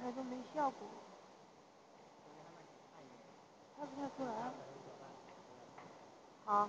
拍都没效果，拍不太出来啊。好。